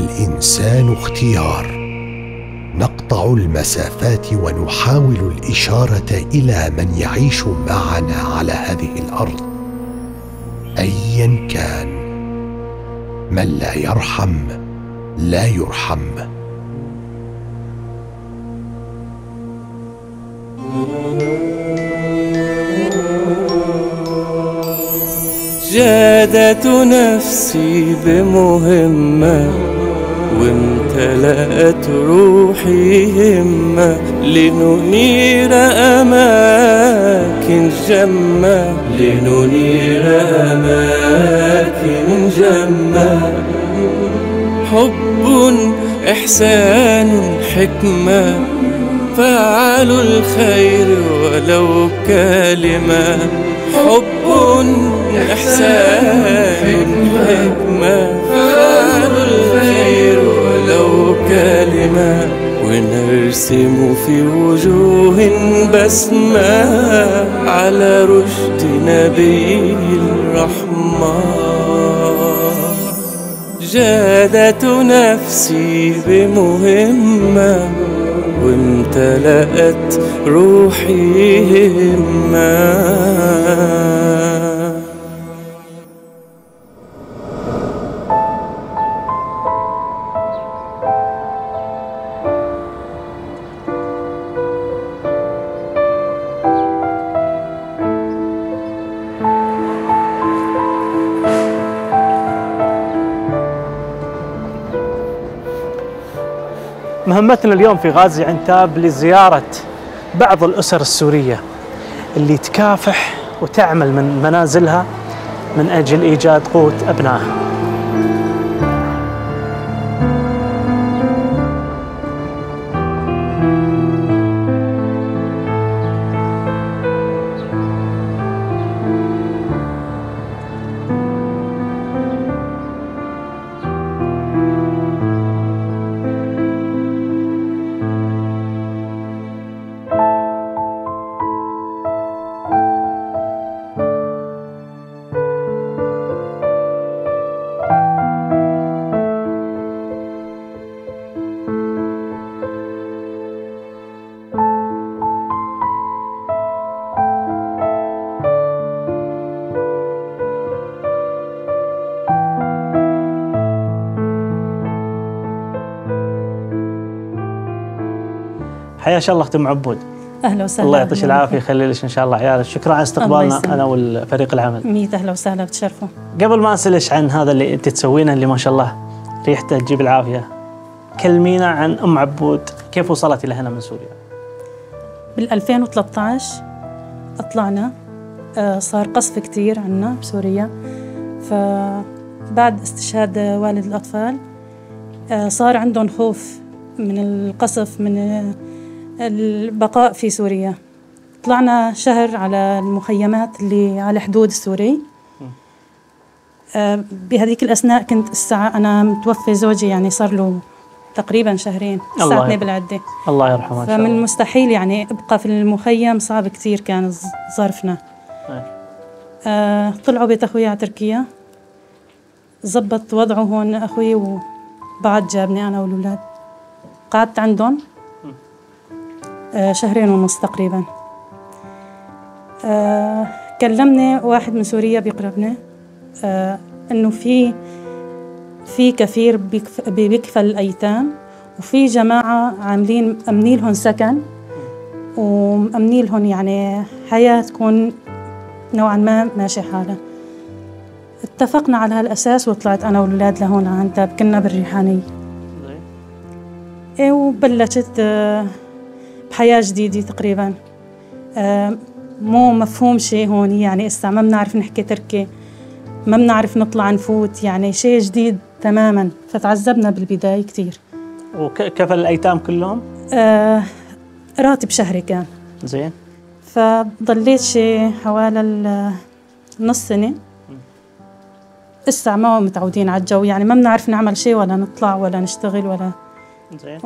الإنسان اختيار. نقطع المسافات ونحاول الإشارة إلى من يعيش معنا على هذه الأرض. ايا كان. من لا يرحم لا يرحم. جادت نفسي بمهمة. وامتلأت روحي همة لننير أماكن جمة لننير أماكن جمة. حب إحسان حكمة فعلوا الخير ولو كلمة. حب إحسان حكمة. كلمة ونرسم في وجوه بسمة على رشد نبي الرحمة جادت نفسي بمهمة وامتلأت روحي همة. مهمتنا اليوم في غازي عنتاب لزيارة بعض الأسر السورية اللي تكافح وتعمل من منازلها من أجل إيجاد قوت أبنائها. حياك الله أختي ام عبود أهلا وسهلا. الله يعطيك العافية يخلي لك إن شاء الله عيالك. شكرا على استقبالنا. أنا والفريق العمل. ميت أهلا وسهلا بتشرفوا. قبل ما اسالك عن هذا اللي أنت تسوينه اللي ما شاء الله ريحته تجيب العافية كلمينا عن أم عبود. كيف وصلت إلى هنا من سوريا؟ بال 2013 طلعنا آه، صار قصف كتير عنا بسوريا. فبعد استشهاد والد الأطفال آه، صار عندهم خوف من القصف من البقاء في سوريا. طلعنا شهر على المخيمات اللي على الحدود السوري آه، بهذيك الأثناء كنت الساعة أنا متوفي زوجي يعني صار له تقريبا شهرين الله الساعة 2 يرحمه. بالعدة. الله يرحمه فمن المستحيل يعني أبقى في المخيم صعب كثير كان ظرفنا. أي. آه طلعوا بيت أخوي على تركيا. زبط وضعه هون أخوي وبعد جابني أنا والأولاد. قعدت عندهم. شهرين ونص تقريبا. آه كلمني واحد من سوريا بيقربني آه إنه في في بيكف- بيكفل الأيتام وفي جماعة عاملين مأمنين لهم سكن ومأمنين لهم يعني حياة تكون نوعا ما ماشي حالها. اتفقنا على هالأساس وطلعت أنا والولاد لهون عنتاب كنا بالريحانية. زين. إيه وبلشت بحياة جديدة تقريبا. آه، مو مفهوم شيء هون يعني إسا ما بنعرف نحكي تركي ما بنعرف نطلع نفوت يعني شيء جديد تماما. فتعذبنا بالبداية كتير. وكفل الأيتام كلهم؟ آه راتب شهري كان. زين. فضليت شي حوالي ال- نص سنة. لسه ما متعودين على الجو يعني ما بنعرف نعمل شيء ولا نطلع ولا نشتغل ولا زين.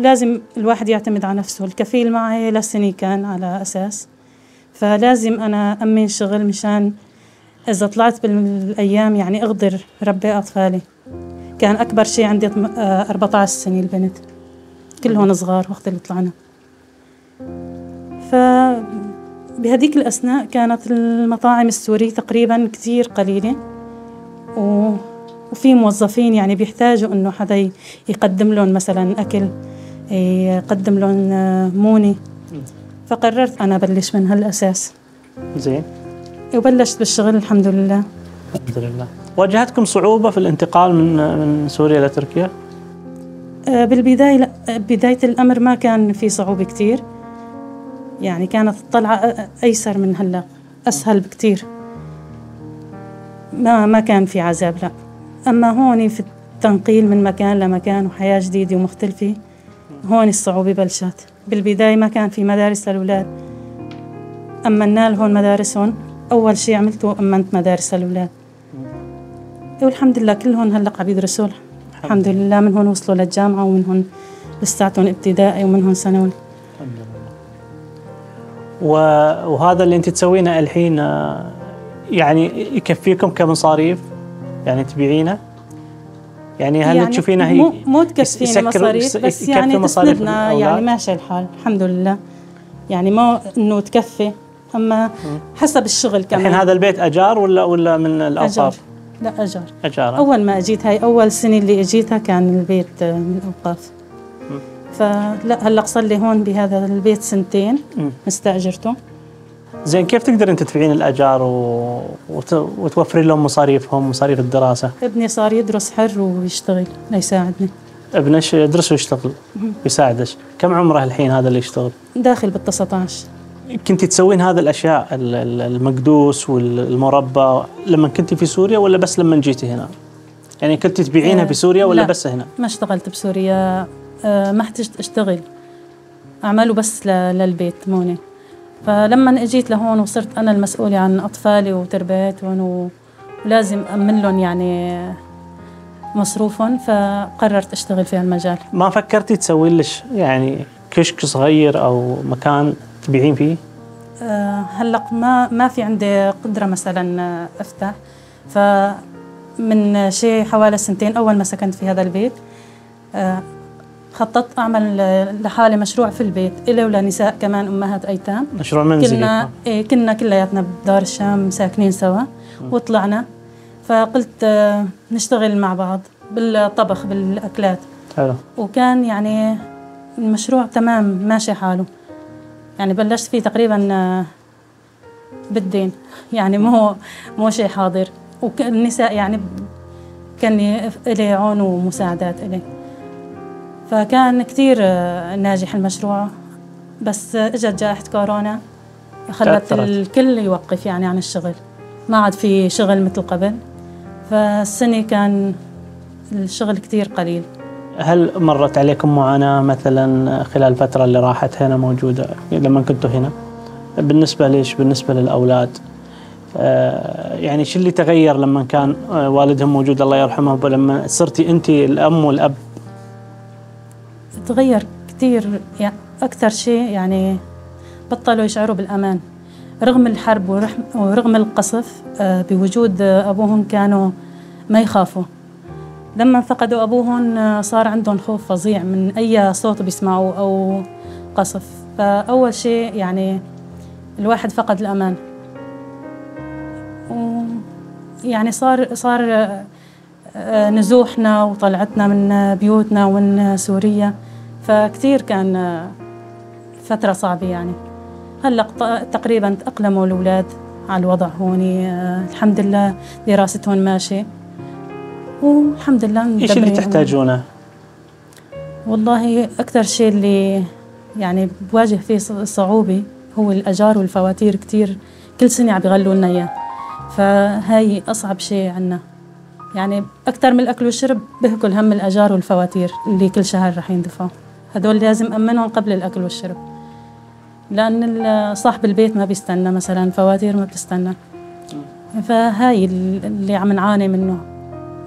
ولازم الواحد يعتمد على نفسه. الكفيل معي لسنة كان على أساس. فلازم أنا أمن شغل مشان إذا طلعت بالأيام يعني أقدر ربي أطفالي. كان أكبر شيء عندي طم- آه، 14 سنة البنت. كلهم صغار وقت اللي طلعنا. فبهذيك الأثناء كانت المطاعم السورية تقريبا كثير قليلة. و... وفي موظفين يعني بيحتاجوا إنه حدا يقدم لهم مثلا أكل يقدم لهم آه، مونة. فقررت أنا أبلش من هالأساس. زين. وبلشت بالشغل الحمد لله. الحمد لله. واجهتكم صعوبة في الانتقال من من سوريا لتركيا؟ آه، بالبداية لا. آه، بداية الأمر ما كان في صعوبة كتير. يعني كانت الطلعة أيسر من هلأ أسهل بكتير. ما ما كان في عذاب لا. أما هون في التنقيل من مكان لمكان وحياة جديدة ومختلفة هون الصعوبة بلشت بالبداية ما كان في مدارس للأولاد. أمنا لهم مدارسهم أول شيء عملته أمنت مدارس الأولاد والحمد لله كلهم هلأ عم يدرسوا الحمد لله من هون وصلوا للجامعة ومن هون لساتهم ابتدائي ومن هون ثانوي الحمد لله. وهذا اللي أنت تسوينه الحين آه، يعني يكفيكم كمصاريف؟ يعني تبيعينه؟ يعني هل يعني تشوفينه هي مو تكفينا مصاريف بس يعني تسندنا؟ يعني ماشي الحال الحمد لله. يعني مو إنه تكفي أما حسب الشغل كمان. الحين هذا البيت أجار ولا ولا من الأوقاف؟ لا أجار. أجار. أول ما أجيت هاي أول سنة اللي أجيتها كان البيت آه، من الأوقاف. فلا هلأ صار لي هون بهذا البيت سنتين. مستاجرته زين كيف تقدر انت تدفعين الأجار و... وت... وتوفرين لهم مصاريفهم مصاريف الدراسة؟ ابني صار يدرس حر ويشتغل ليساعدني ابنش يدرس ويشتغل يساعدك كم عمره الحين هذا اللي يشتغل؟ داخل بال 19 كنت تسوين هذه الأشياء ال- ال- المقدوس والمربى لما كنت في سوريا ولا بس لما جيتي هنا؟ يعني كنت تبيعينها آه، بسوريا ولا لا. بس هنا؟ ما اشتغلت بسوريا آه، ما احتجت اشتغل اعمله بس للبيت مونة فلما اجيت لهون وصرت أنا المسؤولة عن أطفالي وتربيتهم ولازم امن لهم يعني مصروفهم فقررت أشتغل في هالمجال ما فكرتي تسوين لش يعني كشك صغير أو مكان تبيعين فيه؟ هلأ ما ما في عندي قدرة مثلا آه، أفتح فمن شيء حوالي سنتين أول ما سكنت في هذا البيت آه، خططت أعمل آه، لحالي مشروع في البيت إلي ولنساء كمان أمهات أيتام. مشروع منزلي. كنا إيه كنا كلياتنا بدار الشام ساكنين سوا وطلعنا. فقلت آه، نشتغل مع بعض بالطبخ بالأكلات. حلو. وكان يعني المشروع تمام ماشي حاله. يعني بلشت فيه تقريبا آه، بالدين. يعني مو مو شيء حاضر. والنساء يعني كان ي- إلي عون ومساعدات إلي. فكان كتير آه، ناجح المشروع. بس إجت جائحة كورونا خلت. الكل يوقف يعني عن الشغل. ما عاد في شغل مثل قبل. فالسنة كان الشغل كتير قليل. هل مرت عليكم معاناة مثلا خلال الفترة اللي راحت هنا موجودة؟ لما كنتوا هنا. بالنسبة ليش؟ بالنسبة للأولاد. آه، يعني شو اللي تغير لما كان آه، والدهم موجود؟ الله يرحمه ولما صرتي أنت الأم والأب. تغير كتير يعني أكثر شيء يعني بطلوا يشعروا بالأمان. رغم الحرب ورغم القصف آه، بوجود أبوهم كانوا ما يخافوا. لما فقدوا أبوهم آه، صار عندهم خوف فظيع من أي صوت بيسمعوه أو قصف. فأول شيء يعني الواحد فقد الأمان. يعني صار صار آه، نزوحنا وطلعتنا من بيوتنا ومن سوريا. فكتير كان آه، فترة صعبة يعني. هلأ تقريبا تأقلموا الأولاد على الوضع هون آه، الحمد لله دراستهم ماشي والحمد لله إيش اللي تحتاجونه والله أكثر شيء اللي يعني بواجه فيه صعوبة هو الأجار والفواتير كتير كل سنة عم بيغلوا لنا إياه. فهاي أصعب شيء عنا. يعني أكثر من الأكل والشرب بهكل هم الأجار والفواتير اللي كل شهر رح يندفعوا. هدول لازم أمنهم قبل الأكل والشرب. لأن صاحب البيت ما بيستنى مثلا فواتير ما بتستنى. فهاي ال- اللي عم نعاني منه.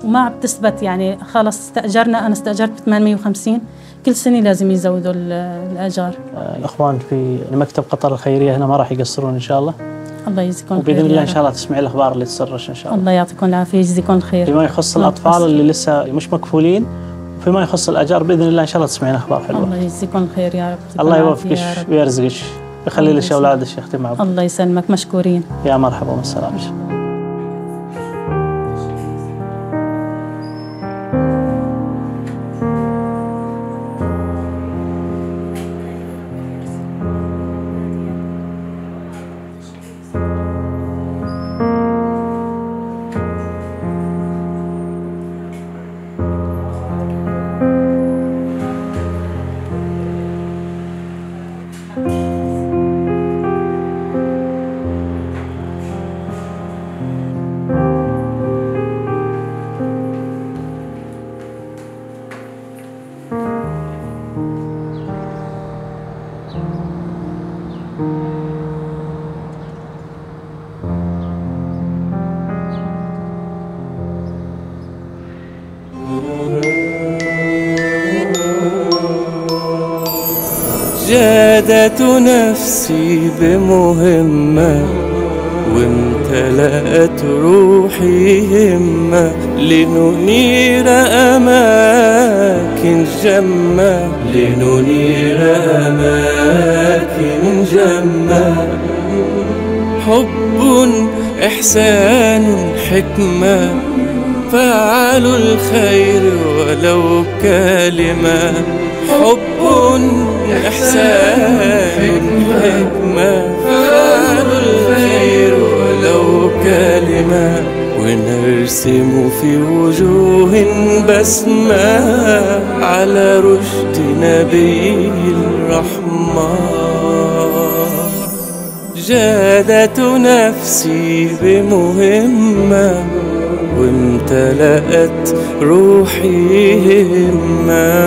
وما عم تثبت يعني خلص استأجرنا أنا استأجرت ب 850 كل سنة لازم يزودوا ال- الأجار. آه، في مكتب قطر الخيرية هنا ما راح يقصرون إن شاء الله. الله يجزيكم وبإذن خير الله إن شاء الله تسمعي الأخبار اللي تسرش إن شاء الله. الله يعطيكم العافية يجزيكم الخير فيما يخص الأطفال. اللي لسه مش مكفولين وفيما يخص الأجار بإذن الله إن شاء الله تسمعين أخبار حلوة. الله يجزيكم الخير يا رب. الله يوفقك. ويرزقك يخلي لك. اولادك يا أختي معبد الله يسلمك. مشكورين. يا مرحبا والسلام جادت نفسي بمهمة وامتلأت روحي همة لننير أماكن جمة لننير أماكن جمة. حب إحسان حكمة فعلوا الخير ولو كلمة. حب إحسان حكمة فعلوا الخير ولو كلمة ونرسم في وجوه بسمة على رشد نبي الرحمة جادت نفسي بمهمة وامتلأت روحي همة